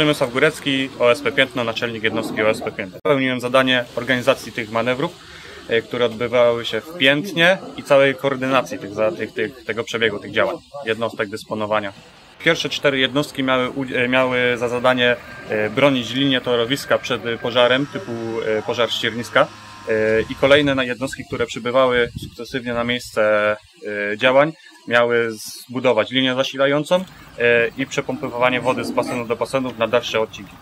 Przemysław Górecki, OSP Piętno, naczelnik jednostki OSP Piętno. Pełniłem zadanie organizacji tych manewrów, e, które odbywały się w Piętnie i całej koordynacji tych, tych, tych, tego przebiegu, tych działań, jednostek dysponowania. Pierwsze cztery jednostki miały, e, miały za zadanie e, bronić linię torowiska przed pożarem typu pożar ścierniska i kolejne jednostki, które przybywały sukcesywnie na miejsce działań, miały zbudować linię zasilającą e, i przepompowywanie wody z basenu do basenów na dalsze odcinki.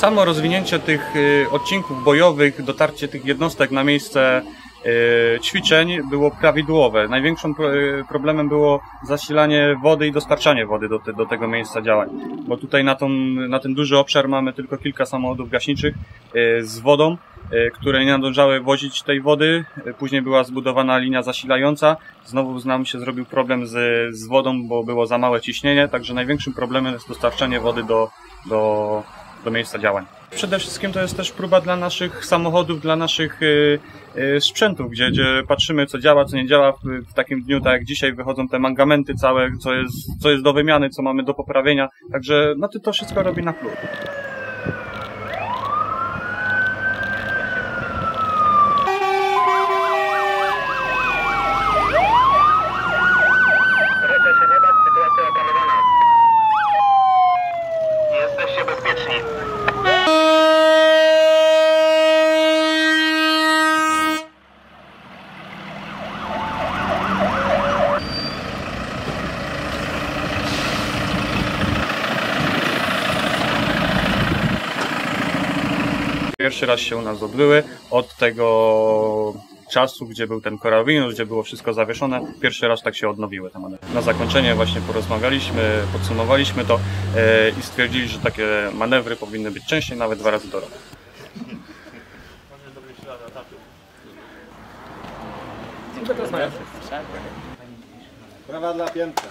Samo rozwinięcie tych y, odcinków bojowych, dotarcie tych jednostek na miejsce y, ćwiczeń było prawidłowe. Największym y, problemem było zasilanie wody i dostarczanie wody do, te, do tego miejsca działań. Bo tutaj na, tą, na ten duży obszar mamy tylko kilka samochodów gaśniczych z wodą, które nie nadążały wozić tej wody. Później była zbudowana linia zasilająca. Znowu nam się zrobił problem z, z wodą, bo było za małe ciśnienie. Także największym problemem jest dostarczanie wody do, do, do miejsca działań. Przede wszystkim to jest też próba dla naszych samochodów, dla naszych y, y, sprzętów, gdzie, gdzie patrzymy, co działa, co nie działa. W, takim dniu, tak jak dzisiaj, wychodzą te mangamenty całe, co jest, co jest do wymiany, co mamy do poprawienia. Także no to wszystko robi na plus. Pierwszy raz się u nas odbyły od tego czasu, gdzie był ten koronawirus, gdzie było wszystko zawieszone. Pierwszy raz tak się odnowiły te manewry. Na zakończenie właśnie porozmawialiśmy, podsumowaliśmy to e, i stwierdzili, że takie manewry powinny być częściej, nawet dwa razy do roku. Brawa dla piętra.